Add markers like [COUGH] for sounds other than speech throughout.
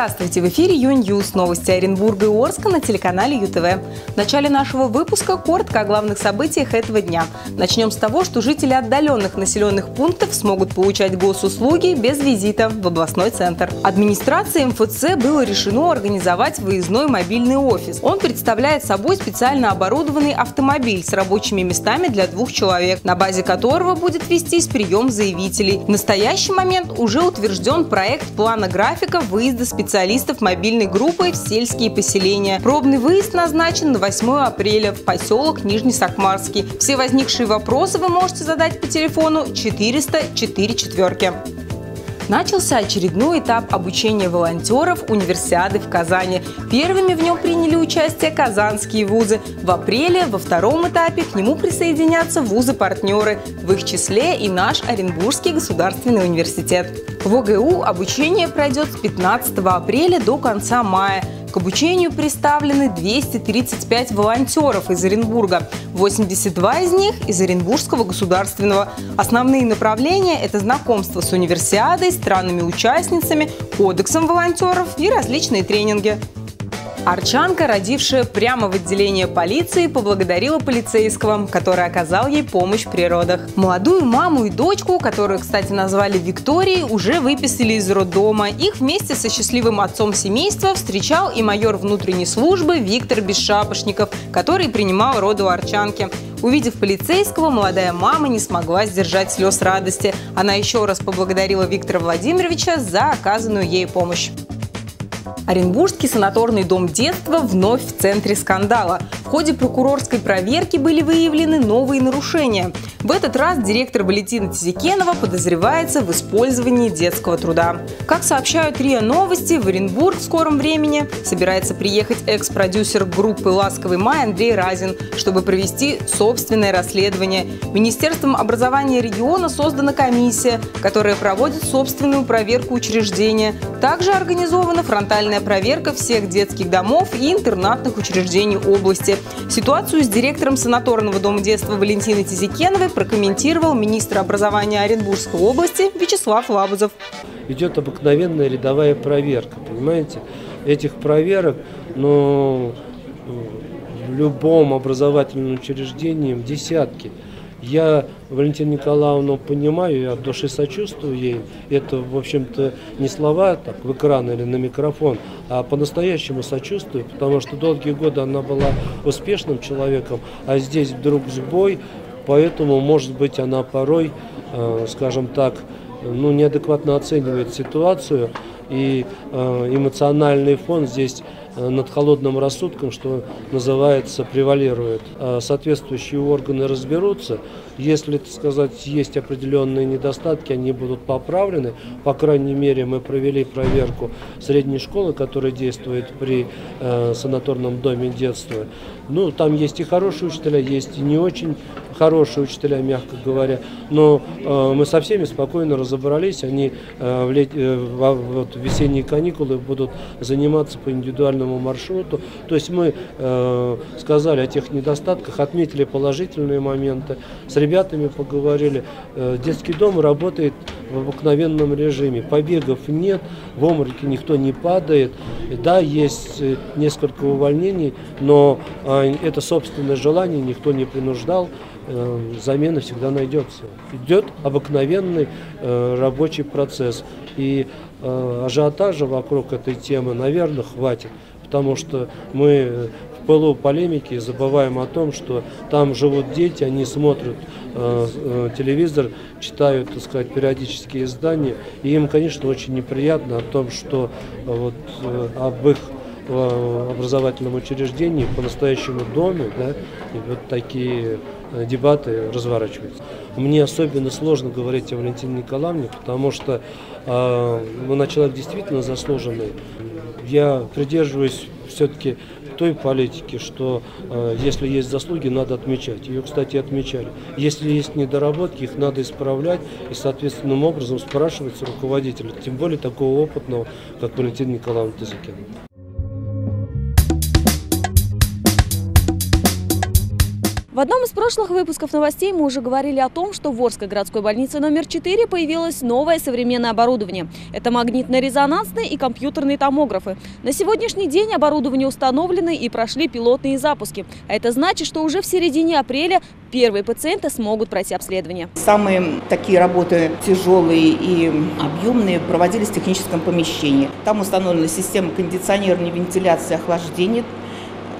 Здравствуйте! В эфире Юньюз. Новости Оренбурга и Орска на телеканале ЮТВ. В начале нашего выпуска коротко о главных событиях этого дня. Начнем с того, что жители отдаленных населенных пунктов смогут получать госуслуги без визита в областной центр. Администрацией МФЦ было решено организовать выездной мобильный офис. Он представляет собой специально оборудованный автомобиль с рабочими местами для двух человек, на базе которого будет вестись прием заявителей. В настоящий момент уже утвержден проект плана графика выезда специалистов мобильной группы в сельские поселения. Пробный выезд назначен на 8 апреля в поселок Нижний Сакмарский. Все возникшие вопросы вы можете задать по телефону 400 4 четверки начался очередной этап обучения волонтеров универсиады в Казани. Первыми в нем приняли участие казанские вузы. В апреле во втором этапе к нему присоединятся вузы-партнеры, в их числе и наш Оренбургский государственный университет. В ОГУ обучение пройдет с 15 апреля до конца мая. К обучению представлены 235 волонтеров из Оренбурга, 82 из них из Оренбургского государственного. Основные направления – это знакомство с универсиадой, странами-участницами, кодексом волонтеров и различные тренинги. Арчанка, родившая прямо в отделении полиции, поблагодарила полицейского, который оказал ей помощь в родах. Молодую маму и дочку, которую, кстати, назвали Викторией, уже выписали из роддома. Их вместе со счастливым отцом семейства встречал и майор внутренней службы Виктор Бесшапошников, который принимал роды у Арчанки. Увидев полицейского, молодая мама не смогла сдержать слез радости. Она еще раз поблагодарила Виктора Владимировича за оказанную ей помощь. Оренбургский санаторный дом детства вновь в центре скандала. Ходе прокурорской проверки были выявлены новые нарушения. В этот раз директор Валентина Тизикенова подозревается в использовании детского труда. Как сообщают РИА Новости, в Оренбург в скором времени собирается приехать экс-продюсер группы «Ласковый май» Андрей Разин, чтобы провести собственное расследование. Министерством образования региона создана комиссия, которая проводит собственную проверку учреждения. Также организована фронтальная проверка всех детских домов и интернатных учреждений области. Ситуацию с директором санаторного дома детства Валентиной Тизикеновой прокомментировал министр образования Оренбургской области Вячеслав Лабузов. Идет обыкновенная рядовая проверка, понимаете? Этих проверок, ну, в любом образовательном учреждении десятки – я Валентину Николаевну понимаю, я от души сочувствую ей. Это, в общем-то, не слова так в экран или на микрофон, а по-настоящему сочувствую, потому что долгие годы она была успешным человеком, а здесь вдруг сбой, поэтому, может быть, она порой, э, скажем так, ну, неадекватно оценивает ситуацию, и э, эмоциональный фон здесь над холодным рассудком, что называется, превалирует. А соответствующие органы разберутся. Если, так сказать, есть определенные недостатки, они будут поправлены. По крайней мере, мы провели проверку средней школы, которая действует при э, санаторном доме детства. Ну, там есть и хорошие учителя, есть и не очень хорошие учителя, мягко говоря. Но э, мы со всеми спокойно разобрались. Они э, в, лет, э, в, вот, в весенние каникулы будут заниматься по индивидуальному маршруту. То есть мы э, сказали о тех недостатках, отметили положительные моменты, с ребятами поговорили. Э, детский дом работает в обыкновенном режиме. Побегов нет, в омороке никто не падает. Да, есть э, несколько увольнений, но э, это собственное желание, никто не принуждал, э, замена всегда найдется. Идет обыкновенный э, рабочий процесс. И ажиотажа вокруг этой темы, наверное, хватит, потому что мы пылу полемики забываем о том, что там живут дети, они смотрят телевизор, читают, так сказать, периодические издания, и им, конечно, очень неприятно о том, что вот об их в образовательном учреждении, по-настоящему доме, да, и вот такие э, дебаты разворачиваются. Мне особенно сложно говорить о Валентине Николаевне, потому что э, она человек действительно заслуженный. Я придерживаюсь все-таки той политики, что э, если есть заслуги, надо отмечать. Ее, кстати, отмечали. Если есть недоработки, их надо исправлять и соответственным образом спрашивать руководителя, тем более такого опытного, как Валентина Николаевна Тазыкина. В одном из прошлых выпусков новостей мы уже говорили о том, что в Орской городской больнице номер 4 появилось новое современное оборудование. Это магнитно-резонансные и компьютерные томографы. На сегодняшний день оборудование установлено и прошли пилотные запуски. А это значит, что уже в середине апреля первые пациенты смогут пройти обследование. Самые такие работы тяжелые и объемные проводились в техническом помещении. Там установлена система кондиционирования, вентиляции, охлаждения,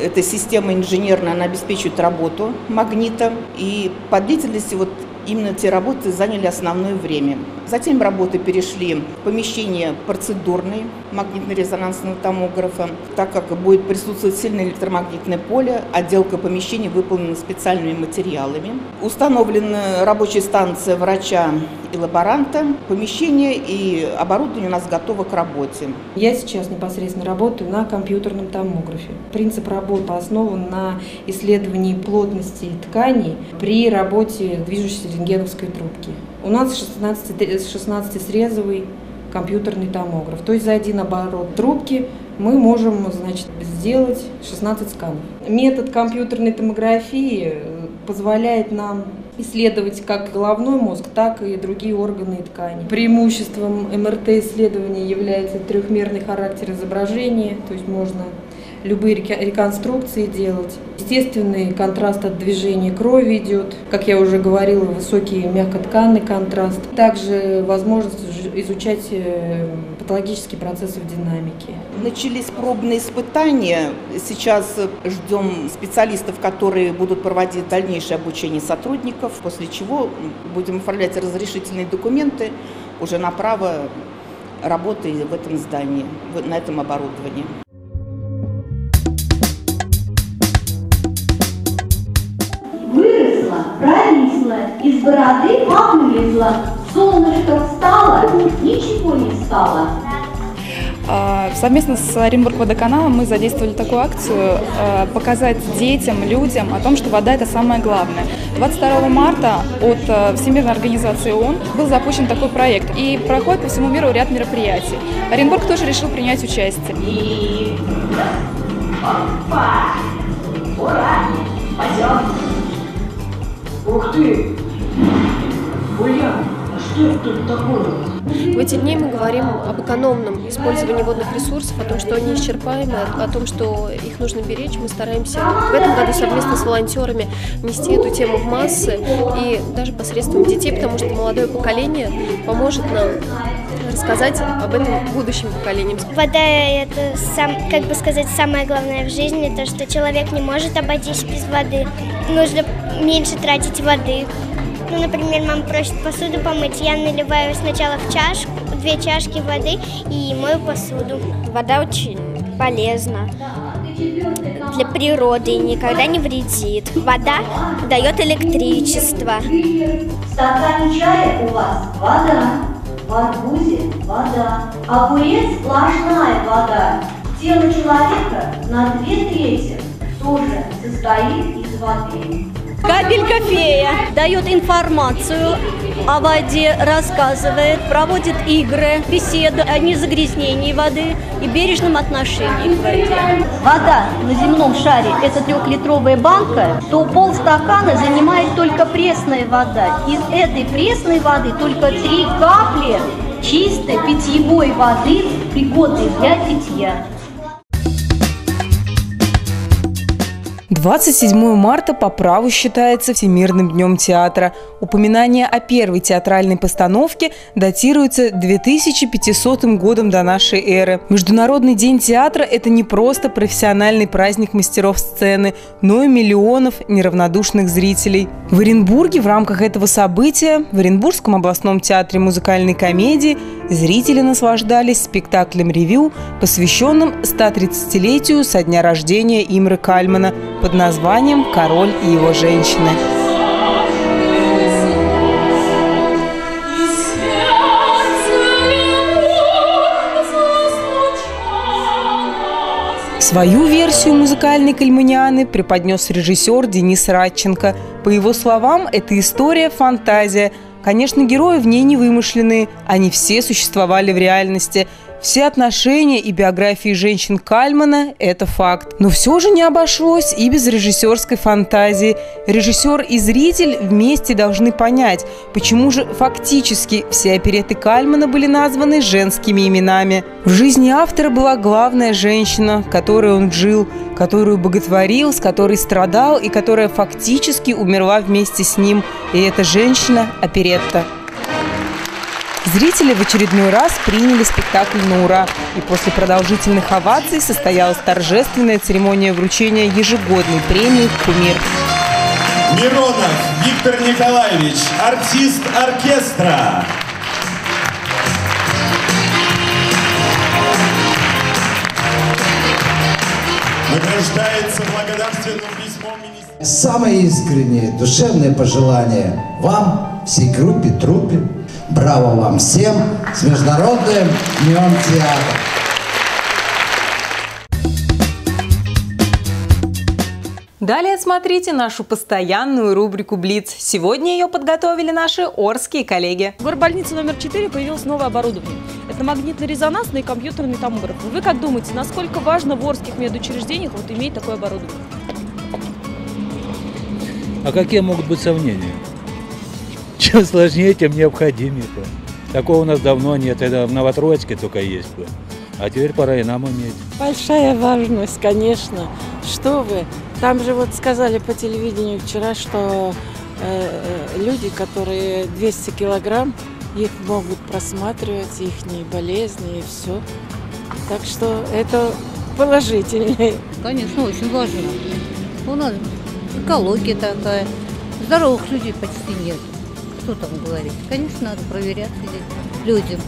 эта система инженерная, она обеспечивает работу магнита. И по длительности вот именно эти работы заняли основное время. Затем работы перешли в помещение процедурной магнитно-резонансного томографа. Так как будет присутствовать сильное электромагнитное поле, отделка помещений выполнена специальными материалами. Установлена рабочая станция врача и лаборанта. Помещение и оборудование у нас готово к работе. Я сейчас непосредственно работаю на компьютерном томографе. Принцип работы основан на исследовании плотности тканей при работе движущейся рентгеновской трубки. У нас 16-срезовый компьютерный томограф. То есть за один оборот трубки мы можем значит, сделать 16 сканов. Метод компьютерной томографии э, позволяет нам исследовать как головной мозг, так и другие органы и ткани. Преимуществом МРТ-исследования является трехмерный характер изображения, то есть можно любые реконструкции делать. Естественный контраст от движения крови идет. Как я уже говорила, высокий мягкотканный контраст. Также возможность изучать э, патологические процессы в динамике. Начались пробные испытания. Сейчас ждем специалистов, которые будут проводить дальнейшее обучение сотрудников, после чего будем оформлять разрешительные документы уже на право работы в этом здании, на этом оборудовании. Бороды повылезла, солнышко встало, ничего не стало. А, совместно с Оренбург водоканалом мы задействовали такую акцию а, показать детям, людям о том, что вода – это самое главное. 22 марта от а, Всемирной организации ООН был запущен такой проект и проходит по всему миру ряд мероприятий. Оренбург тоже решил принять участие. Ура! Пойдем! Ух ты! А? В эти дни мы говорим об экономном использовании водных ресурсов, о том, что они исчерпаемы, о том, что их нужно беречь. Мы стараемся в этом году совместно с волонтерами нести эту тему в массы и даже посредством детей, потому что молодое поколение поможет нам рассказать об этом будущим поколениям. Вода – это, сам, как бы сказать, самое главное в жизни, то, что человек не может обойтись без воды. Нужно меньше тратить воды. Ну, например, мама просит посуду помыть, я наливаю сначала в чашку, две чашки воды и мою посуду. Вода очень полезна для природы и никогда не вредит. Вода дает электричество. В стакане чая у вас вода, в арбузе вода, огурец сплошная вода. Тело человека на две трети тоже состоит из воды. Капелька фея дает информацию о воде, рассказывает, проводит игры, беседы о незагрязнении воды и бережном отношении к воде. Вода на земном шаре – это трехлитровая банка, то полстакана занимает только пресная вода. Из этой пресной воды только три капли чистой питьевой воды, пригодной для питья. 27 марта по праву считается Всемирным днем театра. Упоминание о первой театральной постановке датируется 2500 годом до нашей эры. Международный день театра – это не просто профессиональный праздник мастеров сцены, но и миллионов неравнодушных зрителей. В Оренбурге в рамках этого события в Оренбургском областном театре музыкальной комедии зрители наслаждались спектаклем «Ревю», посвященным 130-летию со дня рождения Имры Кальмана – под названием «Король и его женщины». Свою версию музыкальной кальманианы преподнес режиссер Денис Радченко. По его словам, эта история – фантазия. Конечно, герои в ней не вымышленные, они все существовали в реальности – Все отношения и биографии женщин Кальмана – это факт. Но все же не обошлось и без режиссерской фантазии. Режиссер и зритель вместе должны понять, почему же фактически все опереты Кальмана были названы женскими именами. В жизни автора была главная женщина, которой он жил, которую боготворил, с которой страдал и которая фактически умерла вместе с ним. И эта женщина – оперетта. Зрители в очередной раз приняли спектакль на ура. И после продолжительных оваций состоялась торжественная церемония вручения ежегодной премии «Кумир». Миронов Виктор Николаевич, артист оркестра. Награждается благодарственным письмом министра. Самое искреннее, душевное пожелание вам, всей группе, труппе, Браво вам всем с Международным днем театра! Далее смотрите нашу постоянную рубрику «Блиц». Сегодня ее подготовили наши орские коллеги. В горбольнице номер 4 появилось новое оборудование. Это магнитно-резонансный компьютерный томограф. Вы как думаете, насколько важно в орских медучреждениях вот иметь такое оборудование? А какие могут быть сомнения? [LAUGHS] Чем сложнее, тем необходимее. Такого у нас давно нет, это в Новотроицке только есть. А теперь пора и нам иметь. Большая важность, конечно. Что вы, там же вот сказали по телевидению вчера, что э, э люди, которые 200 килограмм, их могут просматривать, их болезни и все. Так что это положительное. Конечно, очень важно. У нас экология такая. Здоровых людей почти нет что там говорить? Конечно, надо проверяться людям.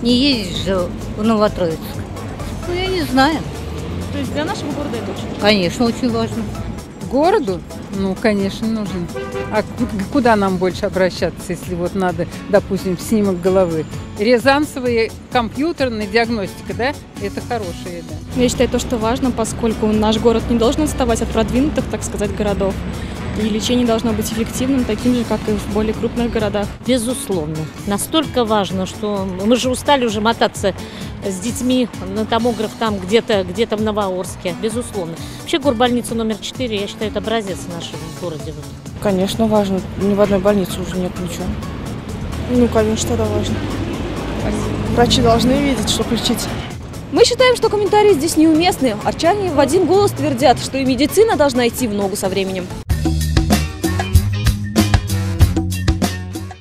Не ездить же в Новотроицк. Ну, я не знаю. То есть для нашего города это очень Конечно, очень важно. Городу? Ну, конечно, нужен. А куда нам больше обращаться, если вот надо, допустим, снимок головы? Резансовая компьютерная диагностика, да? Это хорошая, да. Я считаю то, что важно, поскольку наш город не должен отставать от продвинутых, так сказать, городов. И лечение должно быть эффективным, таким же, как и в более крупных городах. Безусловно. Настолько важно, что мы же устали уже мотаться с детьми на томограф там где-то где, -то, в Новоорске. Безусловно. Вообще горбольница номер 4, я считаю, это образец в нашем городе. Конечно, важно. Ни в одной больнице уже нет ничего. Ну, конечно, это важно. Врачи должны видеть, что лечить. Мы считаем, что комментарии здесь неуместны. Арчане в один голос твердят, что и медицина должна идти в ногу со временем.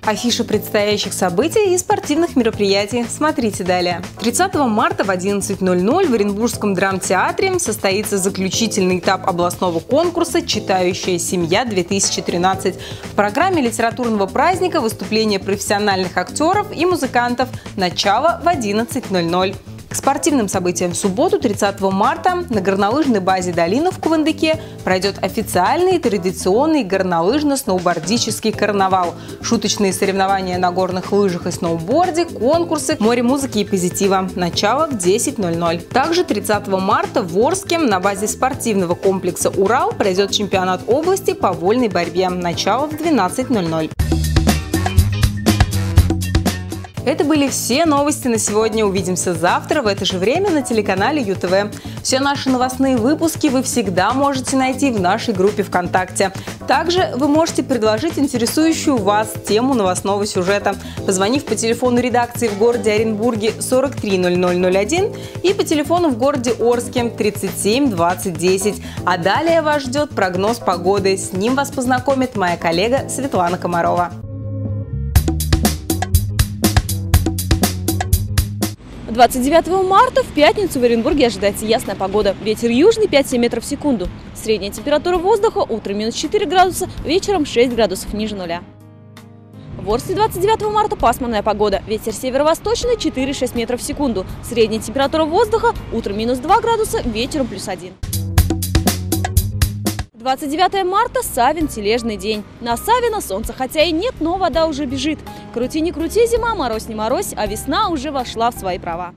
Афиша предстоящих событий и спортивных мероприятий смотрите далее. 30 марта в 11.00 в Оренбургском драмтеатре состоится заключительный этап областного конкурса «Читающая семья-2013». В программе литературного праздника выступления профессиональных актеров и музыкантов. Начало в 11.00. Спортивным событиям в субботу, 30 марта, на горнолыжной базе «Долина» в Кувандыке пройдет официальный традиционный горнолыжно-сноубордический карнавал. Шуточные соревнования на горных лыжах и сноуборде, конкурсы, море музыки и позитива. Начало в 10.00. Также 30 марта в Орске на базе спортивного комплекса «Урал» пройдет чемпионат области по вольной борьбе. Начало в 12.00. Это были все новости на сегодня. Увидимся завтра в это же время на телеканале ЮТВ. Все наши новостные выпуски вы всегда можете найти в нашей группе ВКонтакте. Также вы можете предложить интересующую вас тему новостного сюжета, позвонив по телефону редакции в городе Оренбурге 430001 и по телефону в городе Орске 37 20 10. А далее вас ждет прогноз погоды. С ним вас познакомит моя коллега Светлана Комарова. 29 марта в пятницу в Оренбурге ожидается ясная погода. Ветер южный 5-7 метров в секунду. Средняя температура воздуха утром минус 4 градуса, вечером 6 градусов ниже нуля. В Орске 29 марта пасмурная погода. Ветер северо-восточный 4-6 метров в секунду. Средняя температура воздуха утром минус 2 градуса, вечером плюс 1. 29 марта – Савин, тележный день. На Савина солнца хотя и нет, но вода уже бежит. Крути не крути, зима, мороз не морозь, а весна уже вошла в свои права.